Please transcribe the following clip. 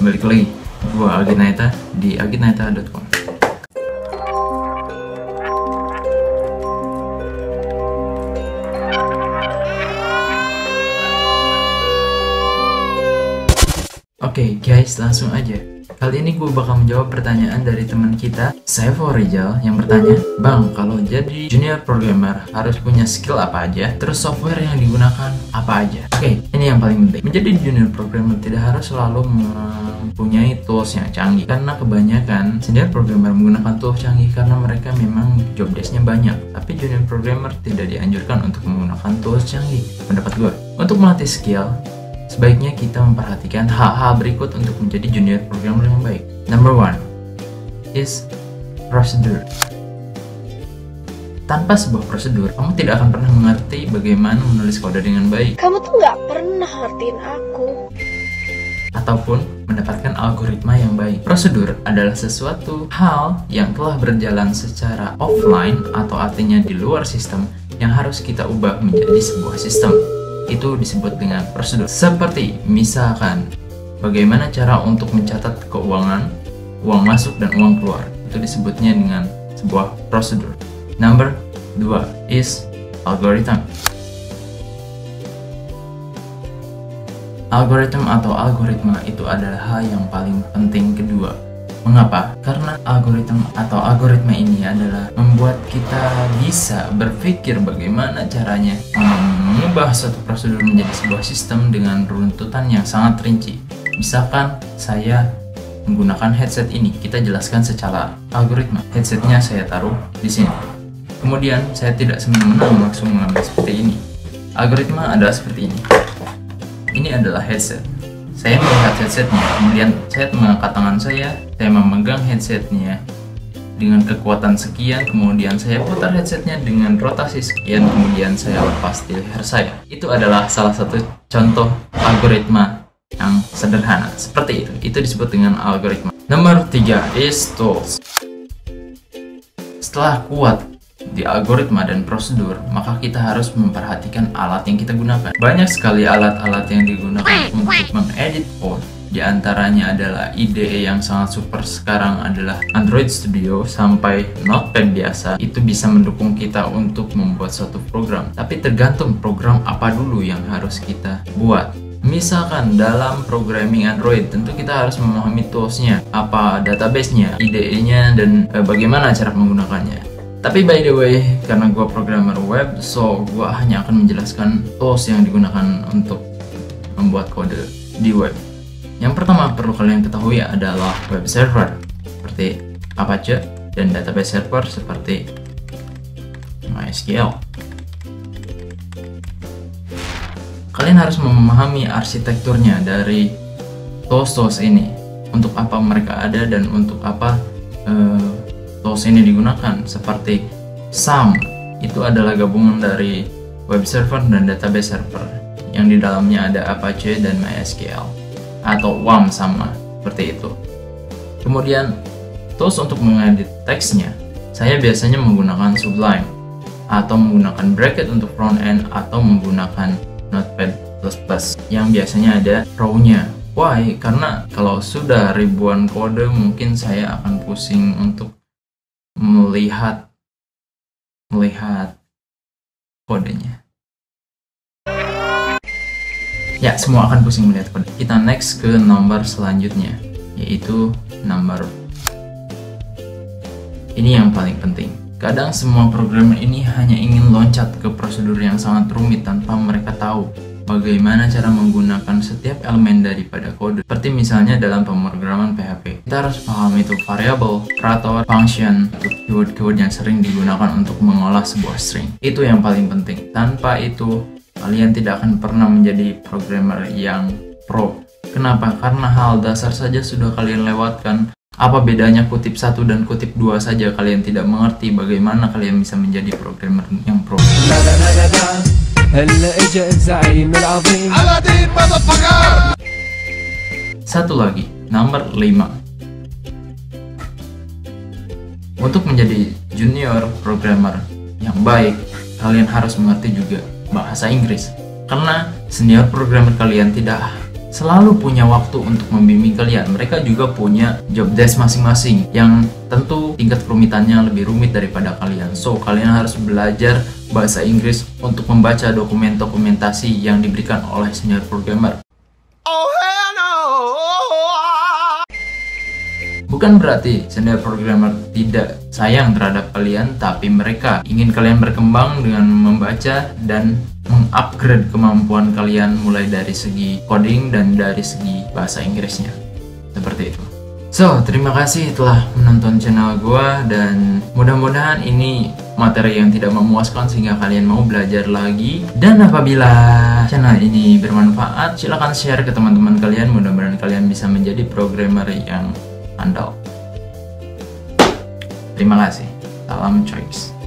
balik lagi gua Aginaita di aginaita.com Oke okay, guys, langsung aja. Kali ini gue bakal menjawab pertanyaan dari teman kita, Saiful Rizal, yang bertanya, Bang, kalau jadi junior programmer harus punya skill apa aja? Terus software yang digunakan apa aja? Oke, okay, ini yang paling penting. Menjadi junior programmer tidak harus selalu mempunyai tools yang canggih, karena kebanyakan senior programmer menggunakan tools canggih karena mereka memang job desk-nya banyak. Tapi junior programmer tidak dianjurkan untuk menggunakan tools canggih. Pendapat gue, untuk melatih skill, sebaiknya kita memperhatikan hal-hal berikut untuk menjadi junior programmer yang baik. Number one is prosedur. Tanpa sebuah prosedur, kamu tidak akan pernah mengerti bagaimana menulis kode dengan baik. Kamu tuh nggak pernah ngertiin aku. Ataupun mendapatkan algoritma yang baik. Prosedur adalah sesuatu hal yang telah berjalan secara offline atau artinya di luar sistem yang harus kita ubah menjadi sebuah sistem itu disebut dengan prosedur. Seperti misalkan bagaimana cara untuk mencatat keuangan, uang masuk dan uang keluar. Itu disebutnya dengan sebuah prosedur. Number 2 is algorithm. Algoritma atau algoritma itu adalah hal yang paling penting kedua Mengapa? Karena algoritma atau algoritma ini adalah membuat kita bisa berpikir bagaimana caranya mengubah suatu prosedur menjadi sebuah sistem dengan runtutan yang sangat rinci. Misalkan saya menggunakan headset ini, kita jelaskan secara algoritma. Headsetnya saya taruh di sini. Kemudian saya tidak semena-mena langsung mengambil seperti ini. Algoritma adalah seperti ini. Ini adalah headset. Saya melihat headsetnya kemudian saya mengangkat tangan saya saya memegang headsetnya. Dengan kekuatan sekian kemudian saya putar headsetnya dengan rotasi sekian kemudian saya lepas di leher saya. Itu adalah salah satu contoh algoritma yang sederhana. Seperti itu. Itu disebut dengan algoritma. Nomor tiga is tools. Setelah kuat di algoritma dan prosedur, maka kita harus memperhatikan alat yang kita gunakan. Banyak sekali alat-alat yang digunakan untuk mengedit code. Di antaranya adalah IDE yang sangat super sekarang adalah Android Studio sampai Notepad biasa itu bisa mendukung kita untuk membuat suatu program. Tapi tergantung program apa dulu yang harus kita buat. Misalkan dalam programming Android, tentu kita harus memahami toolsnya, apa database-nya, IDE-nya, dan e, bagaimana cara menggunakannya. Tapi by the way, karena gue programmer web, so gue hanya akan menjelaskan tools yang digunakan untuk membuat kode di web. Yang pertama perlu kalian ketahui adalah web server, seperti Apache, dan database server seperti MySQL. Kalian harus memahami arsitekturnya dari tools-tools ini, untuk apa mereka ada dan untuk apa uh, tools ini digunakan seperti SAM itu adalah gabungan dari web server dan database server yang di dalamnya ada Apache dan MySQL atau WAM sama seperti itu. Kemudian tools untuk mengedit teksnya saya biasanya menggunakan Sublime atau menggunakan bracket untuk front end atau menggunakan Notepad++ yang biasanya ada row-nya. Why? Karena kalau sudah ribuan kode mungkin saya akan pusing untuk melihat melihat kodenya. Ya, semua akan pusing melihat kode. Kita next ke nomor selanjutnya, yaitu nomor ini yang paling penting. Kadang semua programmer ini hanya ingin loncat ke prosedur yang sangat rumit tanpa mereka tahu bagaimana cara menggunakan setiap elemen daripada kode. Seperti misalnya dalam pemrograman PHP. Kita harus paham itu variable, operator, function, keyword-keyword yang sering digunakan untuk mengolah sebuah string. Itu yang paling penting. Tanpa itu, kalian tidak akan pernah menjadi programmer yang pro. Kenapa? Karena hal dasar saja sudah kalian lewatkan. Apa bedanya kutip satu dan kutip dua saja kalian tidak mengerti bagaimana kalian bisa menjadi programmer yang pro. هلا اجا الزعيم العظيم على motherfucker Satu lagi, nomor 5 Untuk menjadi junior programmer yang baik, kalian harus mengerti juga bahasa Inggris. Karena senior programmer kalian tidak selalu punya waktu untuk membimbing kalian. Mereka juga punya job desk masing-masing yang tentu tingkat kerumitannya lebih rumit daripada kalian. So, kalian harus belajar bahasa Inggris untuk membaca dokumen dokumentasi yang diberikan oleh senior programmer. Bukan berarti senior programmer tidak sayang terhadap kalian, tapi mereka ingin kalian berkembang dengan membaca dan mengupgrade kemampuan kalian mulai dari segi coding dan dari segi bahasa Inggrisnya. Seperti itu. So, terima kasih telah menonton channel gua dan mudah-mudahan ini materi yang tidak memuaskan sehingga kalian mau belajar lagi. Dan apabila channel ini bermanfaat, silahkan share ke teman-teman kalian. Mudah-mudahan kalian bisa menjadi programmer yang andal. Terima kasih. Salam choice.